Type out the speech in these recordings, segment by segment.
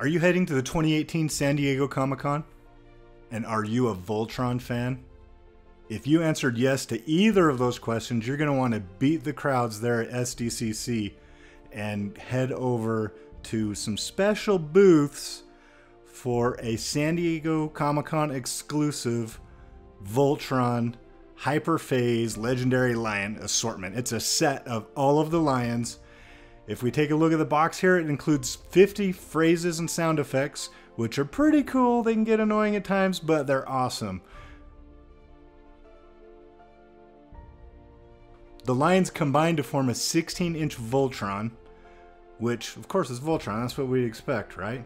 Are you heading to the 2018 San Diego Comic Con? And are you a Voltron fan? If you answered yes to either of those questions, you're going to want to beat the crowds there at SDCC and head over to some special booths for a San Diego Comic Con exclusive Voltron Hyperphase Legendary Lion assortment. It's a set of all of the lions. If we take a look at the box here, it includes 50 phrases and sound effects, which are pretty cool. They can get annoying at times, but they're awesome. The lines combine to form a 16 inch Voltron, which, of course, is Voltron. That's what we'd expect, right?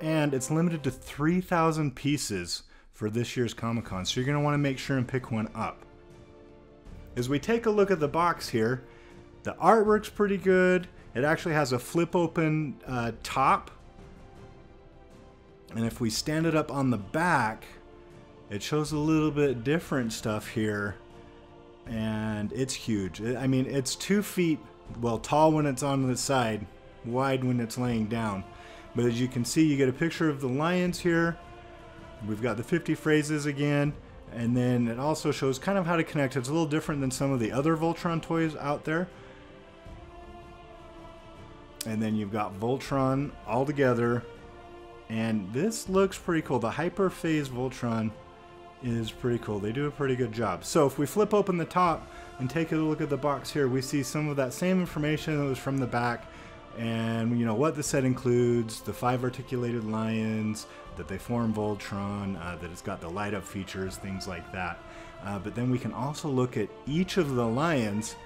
And it's limited to 3,000 pieces for this year's Comic Con, so you're going to want to make sure and pick one up. As we take a look at the box here, the artwork's pretty good. It actually has a flip open uh, top. And if we stand it up on the back, it shows a little bit different stuff here. And it's huge. I mean, it's two feet, well, tall when it's on the side, wide when it's laying down. But as you can see, you get a picture of the lions here. We've got the 50 phrases again. And then it also shows kind of how to connect. It's a little different than some of the other Voltron toys out there. And then you've got Voltron all together. And this looks pretty cool. The Hyperphase Voltron is pretty cool. They do a pretty good job. So if we flip open the top and take a look at the box here, we see some of that same information that was from the back and you know what the set includes the five articulated lions that they form voltron uh, that it's got the light up features things like that uh, but then we can also look at each of the lions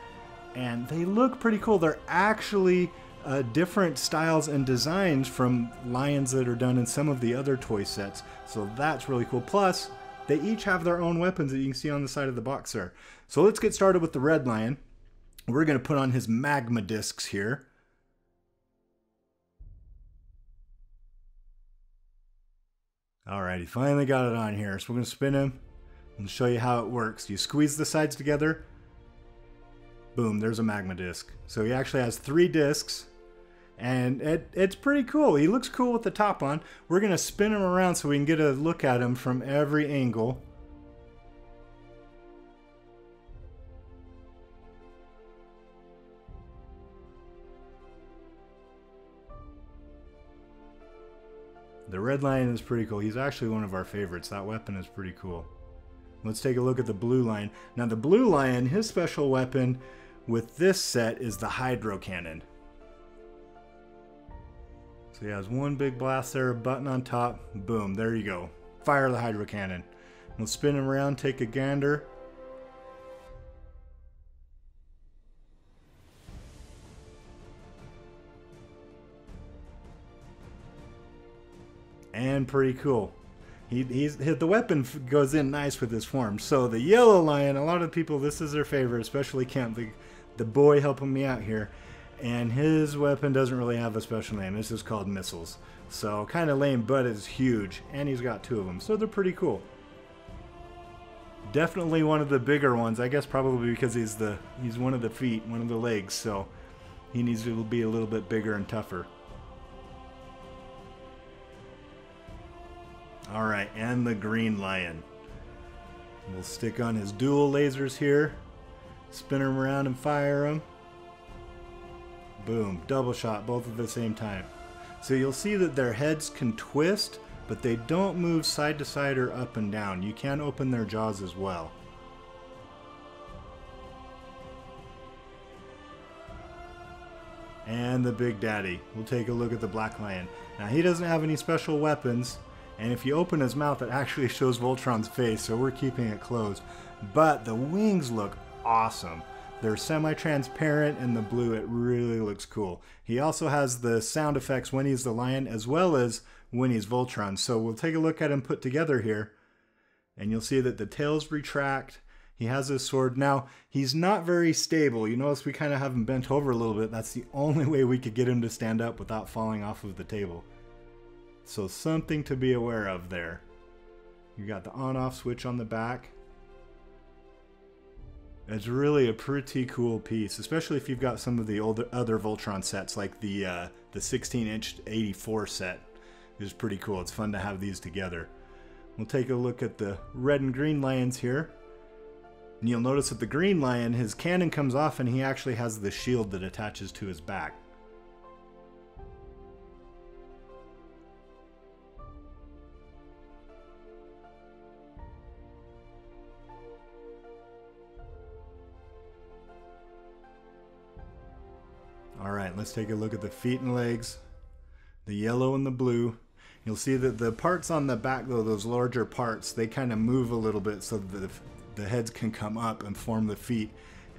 and they look pretty cool they're actually uh, different styles and designs from lions that are done in some of the other toy sets so that's really cool plus they each have their own weapons that you can see on the side of the box there so let's get started with the red lion we're going to put on his magma discs here Alright, he finally got it on here. So we're going to spin him and show you how it works. You squeeze the sides together. Boom, there's a magma disc. So he actually has three discs. And it, it's pretty cool. He looks cool with the top on. We're going to spin him around so we can get a look at him from every angle. The red lion is pretty cool. He's actually one of our favorites. That weapon is pretty cool. Let's take a look at the blue lion. Now the blue lion, his special weapon with this set is the hydro cannon. So he has one big blast there, button on top, boom, there you go. Fire the hydro cannon. We'll spin him around, take a gander. and pretty cool. He, he's hit the weapon goes in nice with his form. So the yellow lion, a lot of people, this is their favorite, especially Kemp, the, the boy helping me out here. And his weapon doesn't really have a special name. This is called missiles. So kind of lame, but it's huge. And he's got two of them, so they're pretty cool. Definitely one of the bigger ones. I guess probably because he's the he's one of the feet, one of the legs. So he needs to be a little bit bigger and tougher. Alright, and the green lion. We'll stick on his dual lasers here. Spin him around and fire him. Boom, double shot, both at the same time. So you'll see that their heads can twist, but they don't move side to side or up and down. You can open their jaws as well. And the Big Daddy. We'll take a look at the Black Lion. Now he doesn't have any special weapons, and if you open his mouth, it actually shows Voltron's face, so we're keeping it closed. But the wings look awesome. They're semi-transparent in the blue. It really looks cool. He also has the sound effects when he's the lion as well as when he's Voltron. So we'll take a look at him put together here. And you'll see that the tails retract. He has his sword. Now, he's not very stable. You notice we kind of have him bent over a little bit. That's the only way we could get him to stand up without falling off of the table. So something to be aware of there. You got the on-off switch on the back. It's really a pretty cool piece, especially if you've got some of the older other Voltron sets, like the uh, the 16-inch 84 set. is pretty cool. It's fun to have these together. We'll take a look at the red and green lions here. And you'll notice that the green lion, his cannon comes off and he actually has the shield that attaches to his back. All right, let's take a look at the feet and legs. The yellow and the blue. You'll see that the parts on the back, though, those larger parts, they kind of move a little bit so that the, the heads can come up and form the feet.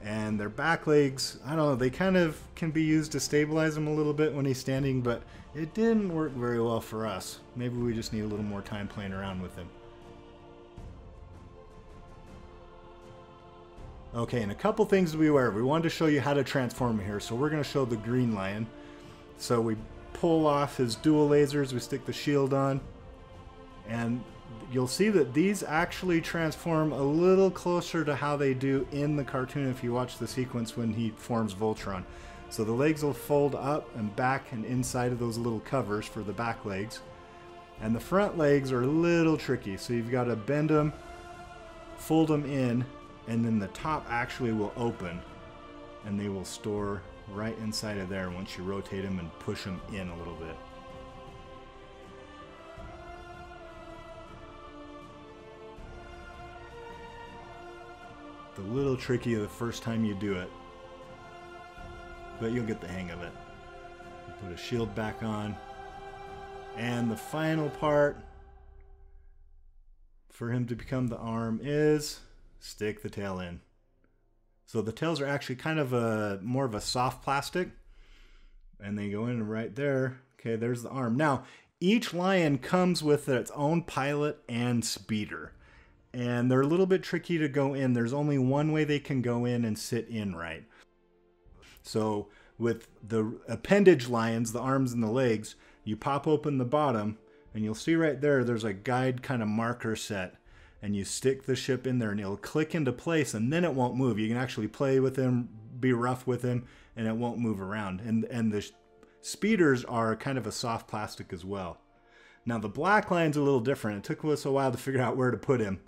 And their back legs, I don't know, they kind of can be used to stabilize him a little bit when he's standing, but it didn't work very well for us. Maybe we just need a little more time playing around with him. Okay, and a couple things to be aware of. We wanted to show you how to transform here, so we're going to show the green lion. So we pull off his dual lasers, we stick the shield on, and you'll see that these actually transform a little closer to how they do in the cartoon if you watch the sequence when he forms Voltron. So the legs will fold up and back and inside of those little covers for the back legs. And the front legs are a little tricky, so you've got to bend them, fold them in, and then the top actually will open and they will store right inside of there once you rotate them and push them in a little bit. The little tricky the first time you do it, but you'll get the hang of it. Put a shield back on. And the final part for him to become the arm is stick the tail in. So the tails are actually kind of a more of a soft plastic and they go in right there. Okay, there's the arm. Now, each lion comes with its own pilot and speeder. And they're a little bit tricky to go in. There's only one way they can go in and sit in right. So with the appendage lions, the arms and the legs, you pop open the bottom and you'll see right there, there's a guide kind of marker set and you stick the ship in there and it'll click into place and then it won't move. You can actually play with him, be rough with him, and it won't move around. And and the speeders are kind of a soft plastic as well. Now the black line's a little different. It took us a while to figure out where to put him.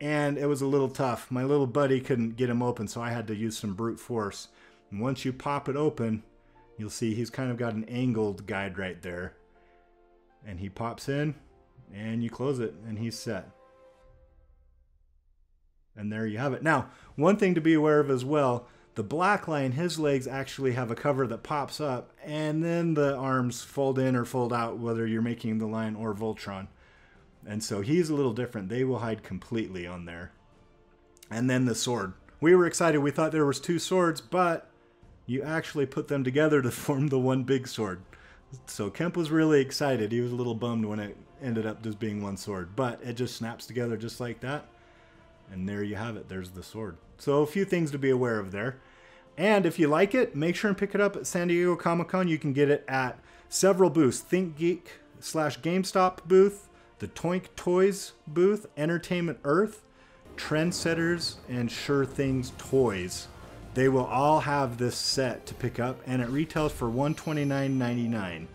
And it was a little tough. My little buddy couldn't get him open, so I had to use some brute force. And once you pop it open, you'll see he's kind of got an angled guide right there. And he pops in, and you close it, and he's set. And there you have it. Now, one thing to be aware of as well the black lion, his legs actually have a cover that pops up, and then the arms fold in or fold out, whether you're making the lion or Voltron. And so he's a little different. They will hide completely on there. And then the sword. We were excited. We thought there was two swords, but you actually put them together to form the one big sword. So Kemp was really excited. He was a little bummed when it ended up just being one sword, but it just snaps together just like that. And there you have it. There's the sword. So a few things to be aware of there. And if you like it, make sure and pick it up at San Diego Comic Con. You can get it at several booths. ThinkGeek slash GameStop booth, the Toynk Toys booth, Entertainment Earth, Trendsetters, and Sure Things Toys. They will all have this set to pick up, and it retails for $129.99.